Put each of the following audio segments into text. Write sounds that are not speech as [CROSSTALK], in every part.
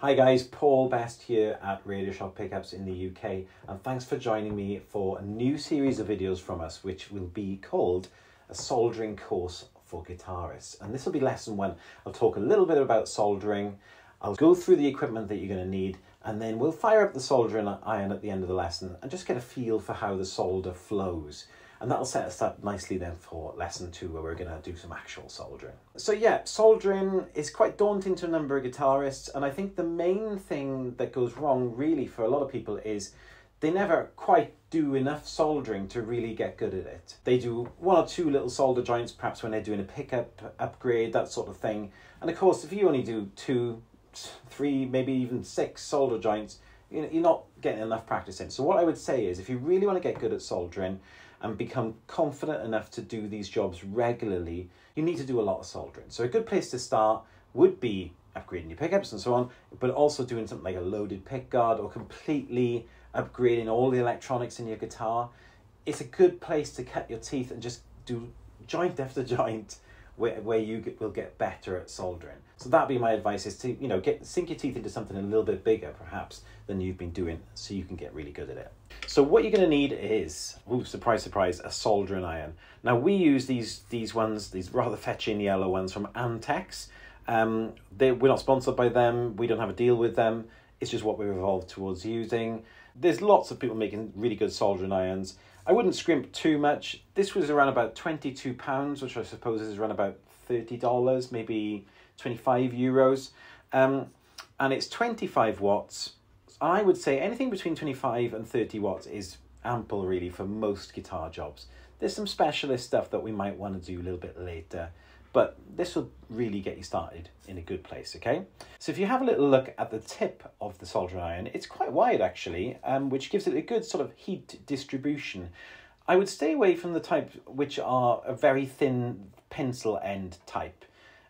Hi guys, Paul Best here at Radioshop Pickups in the UK and thanks for joining me for a new series of videos from us which will be called a soldering course for guitarists. And this will be lesson one. I'll talk a little bit about soldering, I'll go through the equipment that you're going to need and then we'll fire up the soldering iron at the end of the lesson and just get a feel for how the solder flows and that'll set us up nicely then for lesson two where we're going to do some actual soldering. So yeah, soldering is quite daunting to a number of guitarists and I think the main thing that goes wrong really for a lot of people is they never quite do enough soldering to really get good at it. They do one or two little solder joints perhaps when they're doing a pickup upgrade, that sort of thing. And of course if you only do two, three, maybe even six solder joints, you're not getting enough practice in. So what I would say is if you really want to get good at soldering, and become confident enough to do these jobs regularly, you need to do a lot of soldering. So a good place to start would be upgrading your pickups and so on, but also doing something like a loaded pick guard or completely upgrading all the electronics in your guitar. It's a good place to cut your teeth and just do joint [LAUGHS] after joint where, where you get, will get better at soldering. So that'd be my advice is to, you know, get sink your teeth into something a little bit bigger perhaps than you've been doing so you can get really good at it. So what you're going to need is, ooh, surprise, surprise, a soldering iron. Now we use these these ones, these rather fetching yellow ones from Antex. Um, they, we're not sponsored by them. We don't have a deal with them. It's just what we've evolved towards using. There's lots of people making really good soldering irons. I wouldn't scrimp too much. This was around about £22, which I suppose is around about $30, maybe 25 euros. Um, and it's 25 watts I would say anything between 25 and 30 watts is ample really for most guitar jobs. There's some specialist stuff that we might want to do a little bit later, but this will really get you started in a good place, okay? So if you have a little look at the tip of the soldering iron, it's quite wide actually, um, which gives it a good sort of heat distribution. I would stay away from the type which are a very thin pencil end type.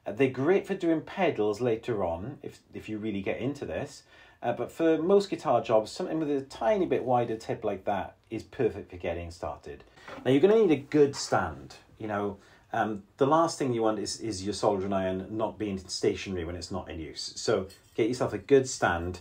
Uh, they're great for doing pedals later on, if, if you really get into this, uh, but for most guitar jobs, something with a tiny bit wider tip like that is perfect for getting started. Now you're going to need a good stand. You know, um, the last thing you want is, is your soldering iron not being stationary when it's not in use. So get yourself a good stand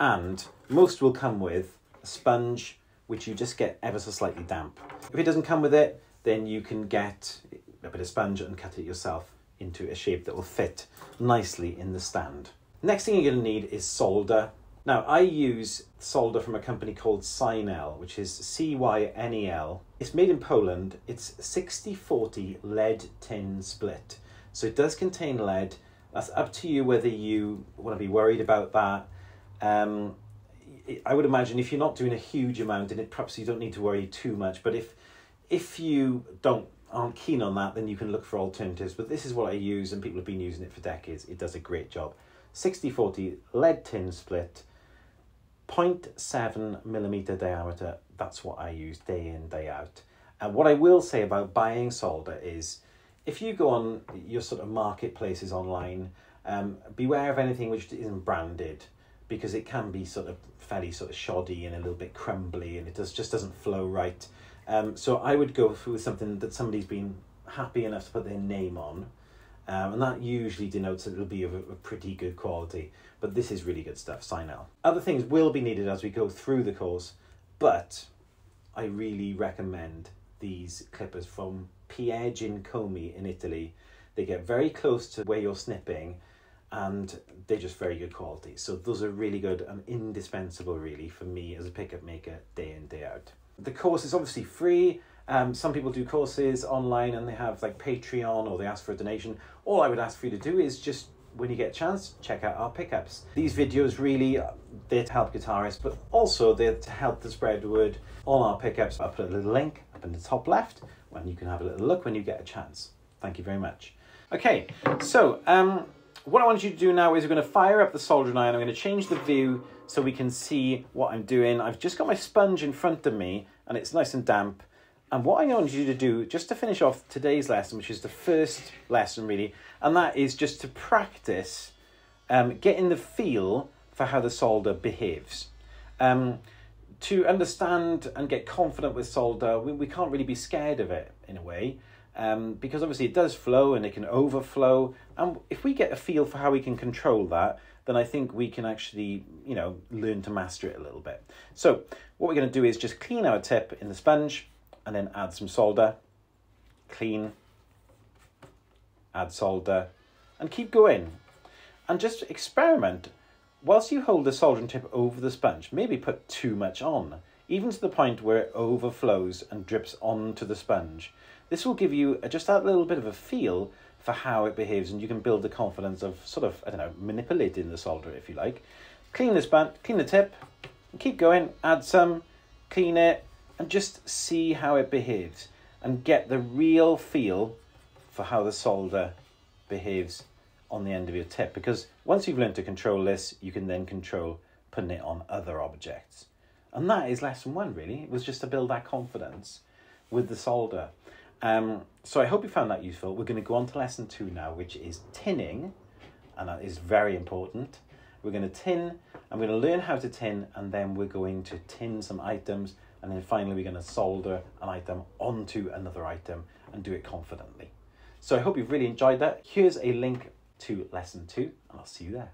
and most will come with a sponge which you just get ever so slightly damp. If it doesn't come with it, then you can get a bit of sponge and cut it yourself into a shape that will fit nicely in the stand. Next thing you're going to need is solder. Now, I use solder from a company called Cynel, which is C-Y-N-E-L. It's made in Poland. It's 60-40 lead tin split. So it does contain lead. That's up to you whether you want to be worried about that. Um, I would imagine if you're not doing a huge amount in it, perhaps you don't need to worry too much. But if if you don't aren't keen on that, then you can look for alternatives. But this is what I use, and people have been using it for decades. It does a great job. 60-40 lead tin split 0.7 millimeter diameter. That's what I use day in, day out. And what I will say about buying solder is if you go on your sort of marketplaces online, um, beware of anything which isn't branded because it can be sort of fairly sort of shoddy and a little bit crumbly and it does, just doesn't flow right. Um, so I would go with something that somebody's been happy enough to put their name on um, and that usually denotes that it'll be of a, a, pretty good quality. But this is really good stuff, Cynel. Other things will be needed as we go through the course, but I really recommend these clippers from Piergiacomi in Italy. They get very close to where you're snipping and they're just very good quality. So those are really good and indispensable really for me as a pickup maker day in, day out. The course is obviously free. Um, some people do courses online and they have like Patreon or they ask for a donation. All I would ask for you to do is just when you get a chance, check out our pickups. These videos really, uh, they're to help guitarists, but also they're to help the spread the word on our pickups. I'll put a little link up in the top left when you can have a little look when you get a chance. Thank you very much. Okay, so um, what I want you to do now is we're going to fire up the soldering iron. I'm going to change the view so we can see what I'm doing. I've just got my sponge in front of me and it's nice and damp. And what I want you to do, just to finish off today's lesson, which is the first lesson really, and that is just to practice um, getting the feel for how the solder behaves. Um, to understand and get confident with solder, we, we can't really be scared of it in a way. Um, because obviously it does flow and it can overflow. And if we get a feel for how we can control that, then I think we can actually, you know, learn to master it a little bit. So what we're going to do is just clean our tip in the sponge and then add some solder, clean, add solder, and keep going. And just experiment. Whilst you hold the soldering tip over the sponge, maybe put too much on, even to the point where it overflows and drips onto the sponge. This will give you just that little bit of a feel for how it behaves and you can build the confidence of sort of, I don't know, manipulating the solder if you like. Clean the sponge, clean the tip, keep going, add some, clean it, and just see how it behaves and get the real feel for how the solder behaves on the end of your tip because once you've learned to control this you can then control putting it on other objects and that is lesson one really it was just to build that confidence with the solder um, so I hope you found that useful. We're going to go on to lesson two now, which is tinning, and that is very important. We're going to tin, I'm going to learn how to tin, and then we're going to tin some items, and then finally we're going to solder an item onto another item and do it confidently. So I hope you've really enjoyed that. Here's a link to lesson two, and I'll see you there.